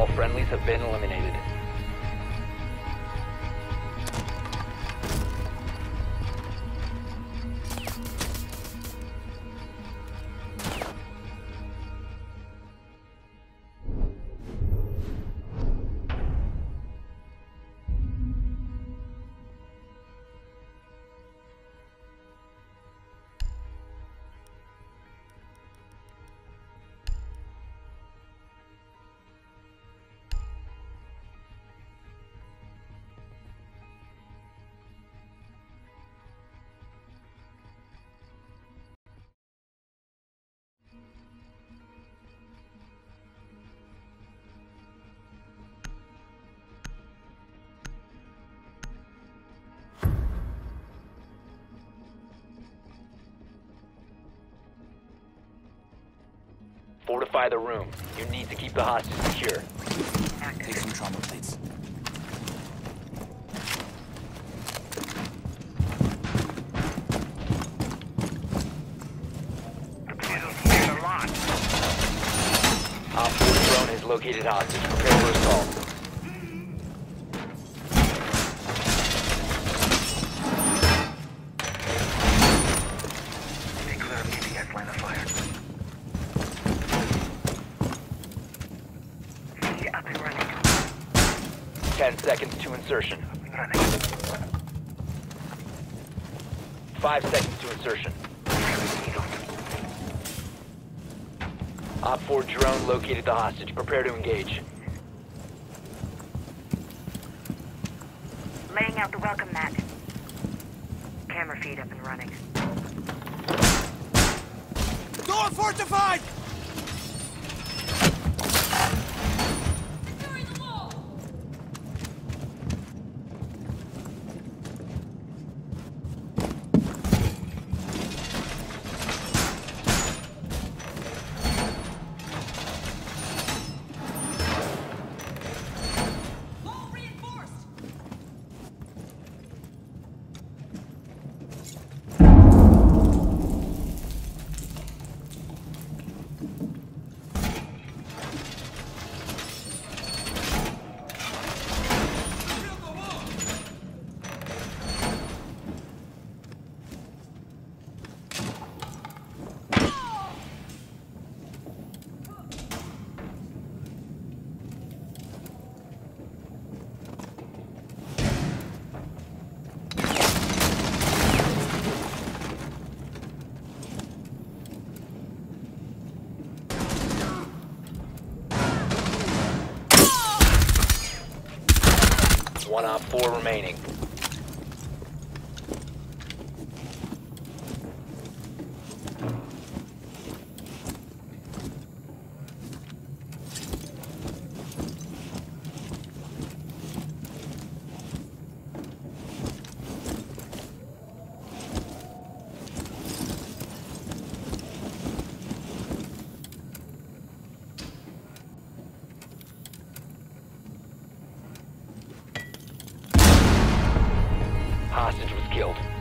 All friendlies have been eliminated. Fortify the room. You need to keep the hostage secure. Take some trauma plates. OPFOR drone has located hostage. Prepare for assault. Ten seconds to insertion. Five seconds to insertion. OPFOR drone located the hostage. Prepare to engage. Laying out the welcome mat. Camera feed up and running. Door fortified! One 4 remaining. killed.